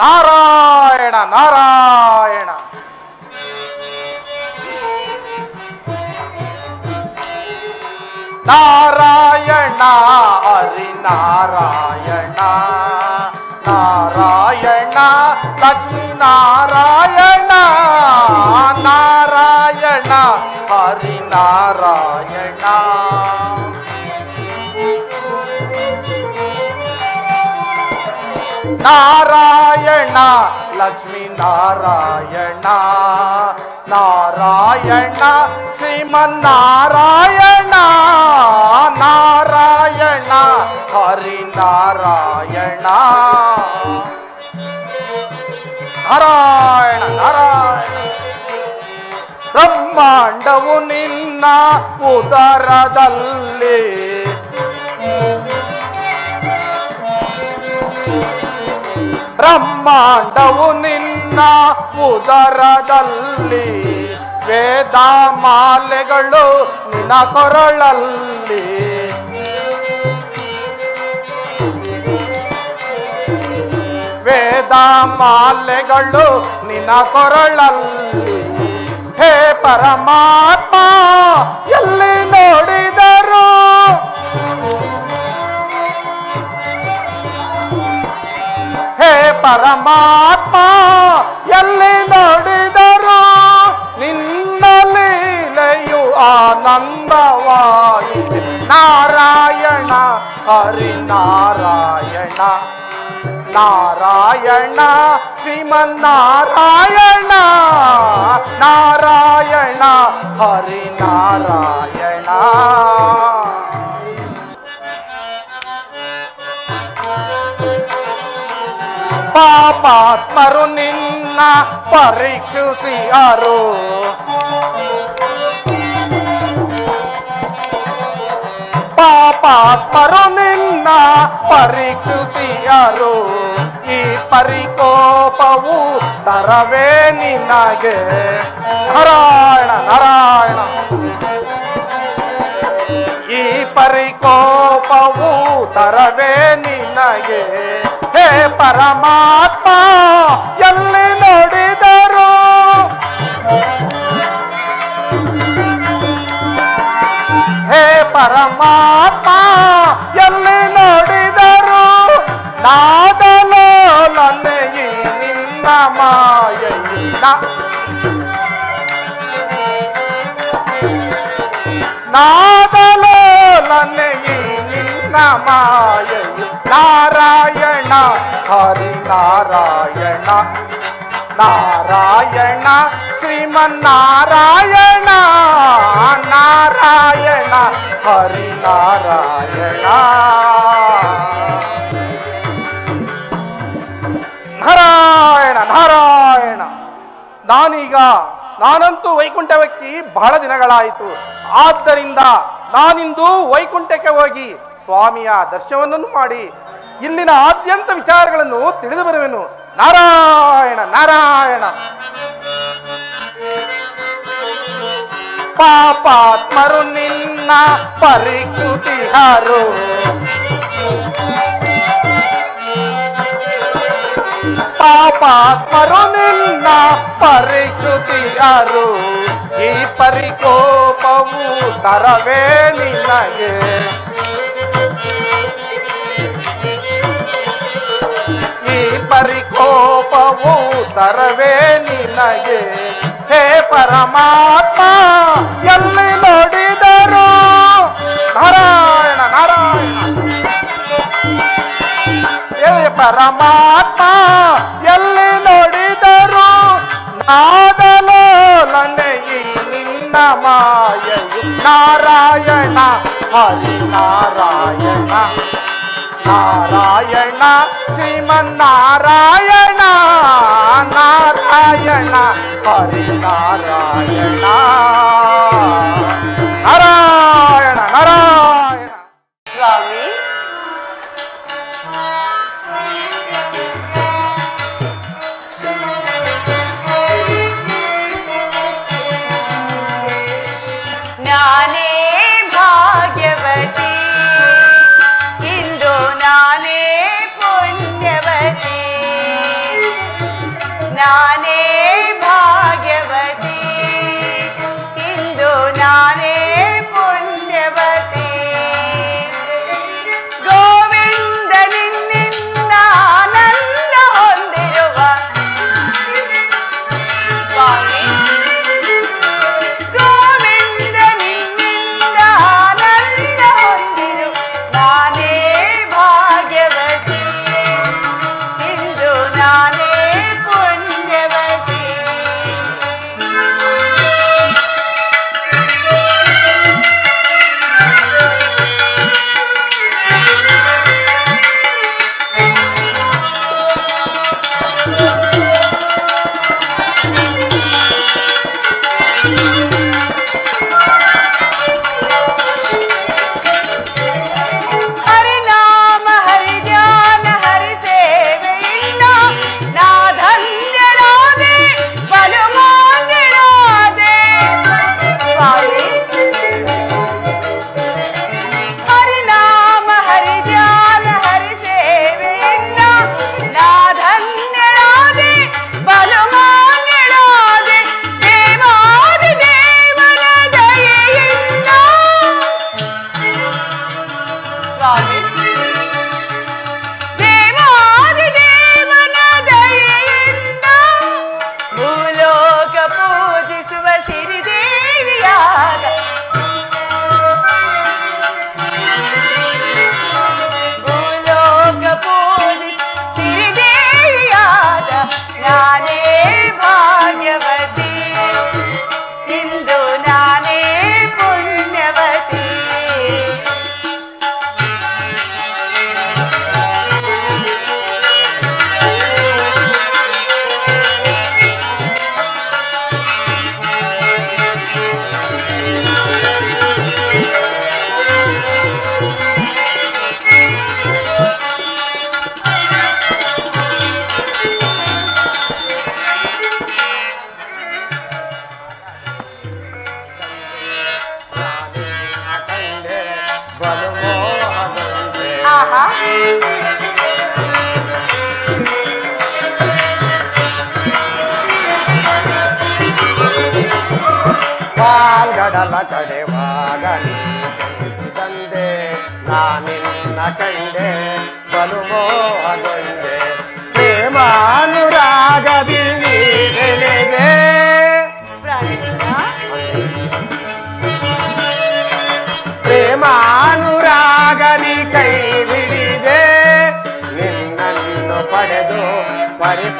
நாராயண நாராயண. நாராயண ஹரிநாராயண ನಾರಾಯಣ ಲಕ್ಷ್ಮೀ ನಾರಾಯಣ ನಾರಾಯಣ ಶ್ರೀಮನ್ನಾರಾಯಣ ನಾರಾಯಣ ಹರಿ ನಾರಾಯಣ ನಾರಾಯಣ ನಾರಾಯಣ ಬ್ರಹ್ಮಾಂಡವು ನಿನ್ನ ಉದರದಲ್ಲಿ ಬ್ರಹ್ಮಾಂಡವು ನಿನ್ನ ಉದರದಲ್ಲಿ. ವೇದ ಮಾಲೆಗಳು ನಿನ್ನ ಕೊರಳಲ್ಲಿ. ವೇದ ಮಾಲೆಗಳು ನಿನ್ನ ಕೊರಳಲ್ಲಿ. ಹೇ ಪರಮಾತ್ಮ ಎಲ್ಲಿ ஹரி நாராயணா நாராயணா ஸ்ரீமன் நாராயணா நாராயணா ஹரி நாராயணா పాపాత్మరు నిన్న పరీక్షి అరు ಪಾಪಾತ್ಮರು ನಿನ್ನ ಪರೀಕ್ಷಿಸಿಯರು ಈ ಪರಿಕೋಪವು ತರವೇ ನಿನಗೆ ನಾರಾಯಣ ನಾರಾಯಣ ಈ ಪರಿಕೋಪವು ತರವೇ ನಿನಗೆ ಹೇ ಪರಮಾತ್ಮ ಎಲ್ಲಿ ನೋಡಿದರು ಪರಮಾತ್ಮ ಎಲ್ಲಿ ನೋಡಿದರು ನಾದಲೋಲನೆ ಈ ನಿನ್ನ ಮಾಯೈನ ನಾದಲೋಲನೆ ಈ ನಿನ್ನ ಮಾಯೈನ ನಾರಾಯಣ ಹರಿ ನಾರಾಯಣ ನಾರಾಯಣ, ಶ್ರೀಮನ್ನಾರಾಯಣ, ನಾರಾಯಣ ಹರಿ ನಾರಾಯಣ ನಾರಾಯಣ ನಾರಾಯಣ. ನಾನೀಗ, ನಾನಂತೂ ವೈಕುಂಠ ವ್ಯಕ್ತಿ ಬಹಳ ದಿನಗಳಾಯಿತು. ಆದ್ದರಿಂದ ನಾನಿಂದು ವೈಕುಂಠಕ್ಕೆ ಹೋಗಿ ಸ್ವಾಮಿಯ ದರ್ಶನವನ್ನು ಮಾಡಿ ಇಲ್ಲಿನ ಆದ್ಯಂತ ವಿಚಾರಗಳನ್ನು ತಿಳಿದು ಬರುವೆನು. నారాయణ నారాయణ. పాపాత్మరు నిన్న పరీక్షుటిహారు పాపాత్మరు నిన్న పరీక్షుతిహారు ఈ పరికోపము తరవే నిన్నయే. ఈ పరి ತರವೇ ನಿನಗೆ ಹೇ ಪರಮಾತ್ಮ ಎಲ್ಲಿ ನೋಡಿದರು ನಾರಾಯಣ ನಾರಾಯಣ ಹೇ ಪರಮಾತ್ಮ ಎಲ್ಲಿ ನೋಡಿದರು ನಾದಲೋಲನೆ ಈ ನಿನ್ನ ಮಾಯೆಯು ನಾರಾಯಣ ಹರಿ ನಾರಾಯಣ ನಾರಾಯಣ ಶ್ರೀಮನ್ನಾರಾಯಣ नारायण हरे नारायण। Swami. ಪಾಲ್ಗಡಲ ಕಡೆವಾಗ ನೀ ನಾನಿನ್ನ ಕಂಡೆ ಬಲು ಮೋಹಗೊಂಡೆ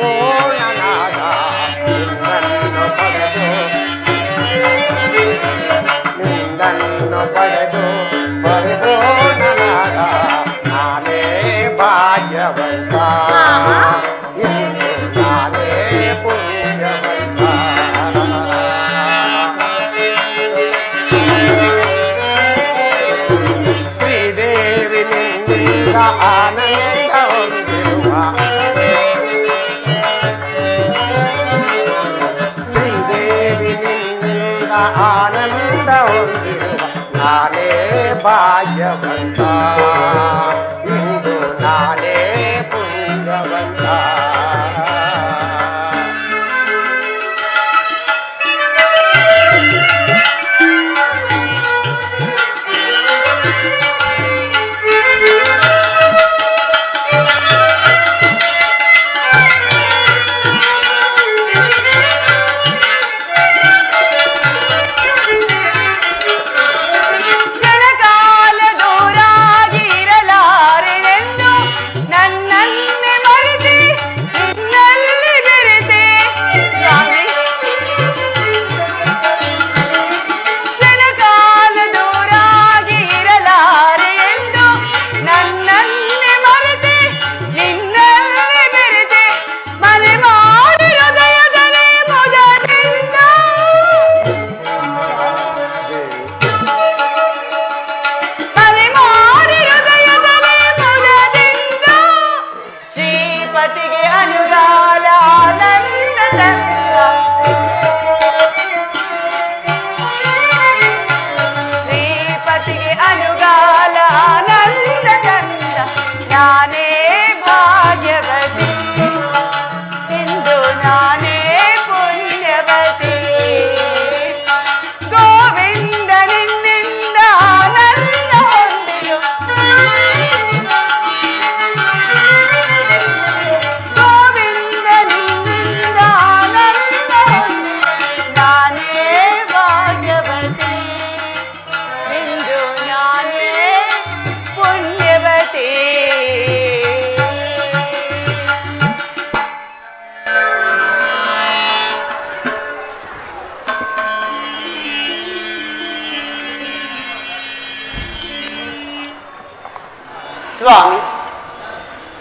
Oh,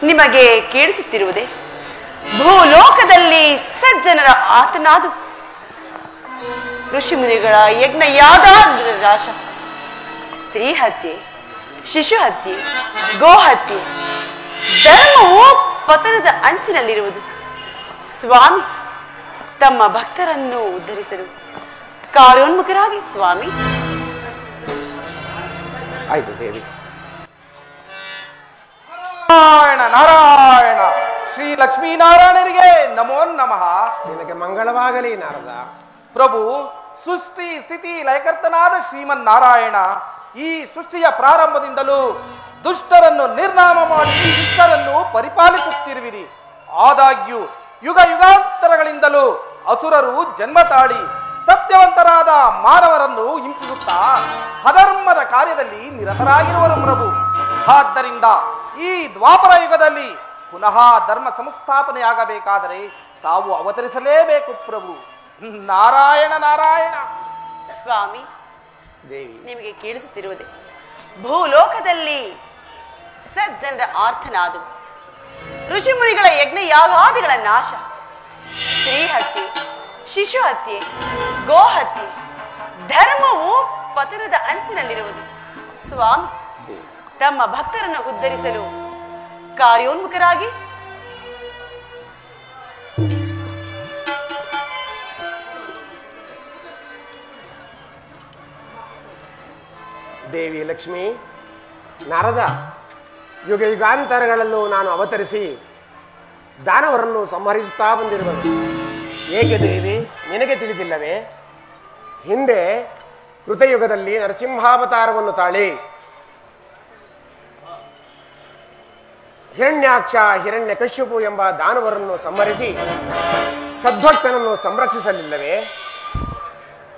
ನಿಮಗೆ ಕೇಳಿಸುತ್ತಿರುವುದೇ, ಭೂಲೋಕದಲ್ಲಿ ಸಜ್ಜನರ ಆತನಾದು. ಋಷಿ ಮುನಿಗಳ ಯಜ್ಞ ಯಾವ್ದಾದ್ರ ರಾಶ ಸ್ತ್ರೀ ಹತ್ಯೆ, ಶಿಶು ಹತ್ಯೆ, ಗೋ ಹತ್ಯೆ, ಧರ್ಮವು ಪತನದ ಅಂಚಿನಲ್ಲಿರುವುದು. ಸ್ವಾಮಿ, ತಮ್ಮ ಭಕ್ತರನ್ನು ಉದ್ಧರಿಸಲು ಕಾರ್ಯೋನ್ಮುಖರಾಗಿ ಸ್ವಾಮಿ. ಆಯ್ತು ದೇವಿ ನಾರಾಯಣ ನಾರಾಯಣ. ಶ್ರೀ ಲಕ್ಷ್ಮೀನಾರಾಯಣರಿಗೆ ನಮೋ ನಮಃ. ನಿನಗೆ ಮಂಗಳವಾಗಲಿ ನಾರದ. ಪ್ರಭು ಸೃಷ್ಟಿ ಸ್ಥಿತಿ ಲಯಕರ್ತನಾದ ಶ್ರೀಮನ್ ನಾರಾಯಣ ಈ ಸೃಷ್ಟಿಯ ಪ್ರಾರಂಭದಿಂದಲೂ ದುಷ್ಟರನ್ನು ನಿರ್ನಾಮ ಮಾಡಿ ದುಷ್ಟರನ್ನು ಪರಿಪಾಲಿಸುತ್ತಿರುವಿರಿ. ಆದಾಗ್ಯೂ ಯುಗ ಯುಗಾಂತರಗಳಿಂದಲೂ ಅಸುರರು ಜನ್ಮ ತಾಳಿ ಸತ್ಯವಂತರಾದ ಮಾನವರನ್ನು ಹಿಂಸಿಸುತ್ತಾ ಅಧರ್ಮದ ಕಾರ್ಯದಲ್ಲಿ ನಿರತರಾಗಿರುವರು ಪ್ರಭು. ಆದ್ದರಿಂದ ಈ ದ್ವಾಪರ ಯುಗದಲ್ಲಿ ಪುನಃ ಧರ್ಮ ಸಂಸ್ಥಾಪನೆಯಾಗಬೇಕಾದರೆ ತಾವು ಅವತರಿಸಲೇಬೇಕು ಪ್ರಭು. ನಾರಾಯಣ ನಾರಾಯಣ. ಸ್ವಾಮಿ ದೇವಿ. ನಿಮಗೆ ಕೇಳಿಸುತ್ತಿರುವುದೇ ಭೂಲೋಕದಲ್ಲಿ ಸಜ್ಜನರ ಆರ್ಥನಾದು. ಋಷಿಮುನಿಗಳ ಯಜ್ಞ ಯಾಗಾದಿಗಳ ನಾಶ? ಸ್ತ್ರೀ ಹತ್ಯೆ ಶಿಶು ಹತ್ಯೆ ಗೋ ಹತ್ಯೆ ಧರ್ಮವು ಪತನದ ಅಂಚಿನಲ್ಲಿರುವುದು. ಸ್ವಾಮಿ ತಮ್ಮ ಭಕ್ತರನ್ನು ಉದ್ಧರಿಸಲು ಕಾರ್ಯೋನ್ಮುಖರಾಗಿ. ದೇವಿ ಲಕ್ಷ್ಮಿ, ನಾರದ ಯುಗ ಯುಗಾಂತರಗಳಲ್ಲೂ ನಾನು ಅವತರಿಸಿ ದಾನವರನ್ನು ಸಂಹರಿಸುತ್ತಾ ಬಂದಿರುವನು. ಏಕೆ ದೇವಿ, ನಿನಗೆ ತಿಳಿದಿಲ್ಲವೇ? ಹಿಂದೆ ಕೃತಯುಗದಲ್ಲಿ ನರಸಿಂಹಾವತಾರವನ್ನು ತಾಳಿ ಹಿರಣ್ಯಾಕ್ಷ ಹಿರಣ್ಯ ಕಶ್ಯಪು ಎಂಬ ದಾನವರನ್ನು ಸಂಹರಿಸಿ ಸದ್ಭಕ್ತನನ್ನು ಸಂರಕ್ಷಿಸಲಿಲ್ಲವೇ?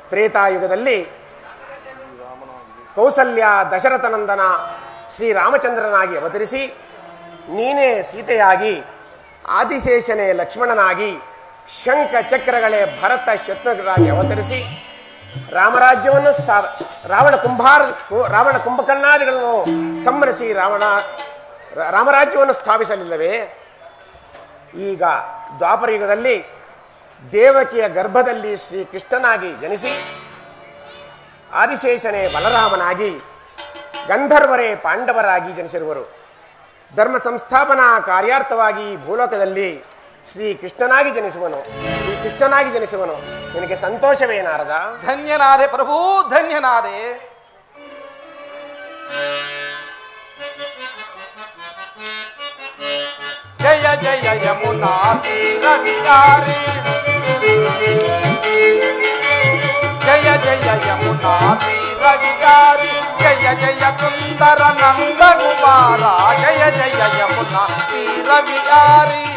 ತ್ರೇತಾಯುಗದಲ್ಲಿ ಕೌಸಲ್ಯ ದಶರಥನಂದನ ಶ್ರೀರಾಮಚಂದ್ರನಾಗಿ ಅವತರಿಸಿ ನೀನೇ ಸೀತೆಯಾಗಿ, ಆದಿಶೇಷನೇ ಲಕ್ಷ್ಮಣನಾಗಿ ಶಂಖ ಚಕ್ರಗಳೇ ಭರತ ಶತ್ರುಗಳಾಗಿ ಅವತರಿಸಿ ರಾಮರಾಜ್ಯವನ್ನು ಸ್ಥಾ ರಾವಣ ಕುಂಭಾರ, ರಾವಣ ಕುಂಭಕರ್ಣಾದಿಗಳನ್ನು ಸಂಹರಿಸಿ ರಾವಣ ರಾಮರಾಜ್ಯವನ್ನು ಸ್ಥಾಪಿಸಲಿಲ್ಲವೇ? ಈಗ ದ್ವಾಪರಯುಗದಲ್ಲಿ ದೇವಕಿಯ ಗರ್ಭದಲ್ಲಿ ಶ್ರೀಕೃಷ್ಣನಾಗಿ ಜನಿಸಿ, ಆದಿಶೇಷನೇ ಬಲರಾಮನಾಗಿ ಗಂಧರ್ವರೇ ಪಾಂಡವರಾಗಿ ಜನಿಸಿರುವರು. ಧರ್ಮ ಸಂಸ್ಥಾಪನಾ ಕಾರ್ಯಾರ್ಥವಾಗಿ ಭೂಲೋಕದಲ್ಲಿ ಶ್ರೀಕೃಷ್ಣನಾಗಿ ಜನಿಸುವನು. ಶ್ರೀಕೃಷ್ಣನಾಗಿ ಜನಿಸುವನು. ನಿನಗೆ ಸಂತೋಷವೇನಾರದ ಧನ್ಯನಾದೆ ಪ್ರಭು, ಧನ್ಯನಾದೆ. जय यमुना तीर बिहारी जय जय यमुना तीर बिहारी जय जय सुंदर नंद गुबारा जय जय यमुना तीर बिहारी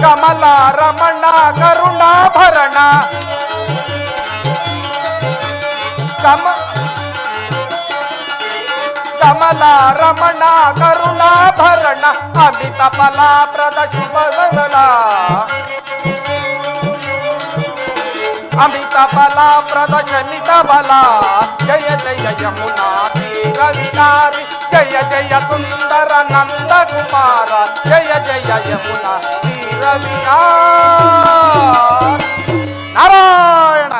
कमला रमणा करुणा भरणा कम కమలా రమణ కరుణాభరణ అమిత ఫలా ప్రద శుభగల అమిత ఫలా ప్రద శమిత బల జయ జయ యమునా తీర వినారి జయ జయ సుందర నంద కుమార జయ జయ యమునా తీర నారాయణ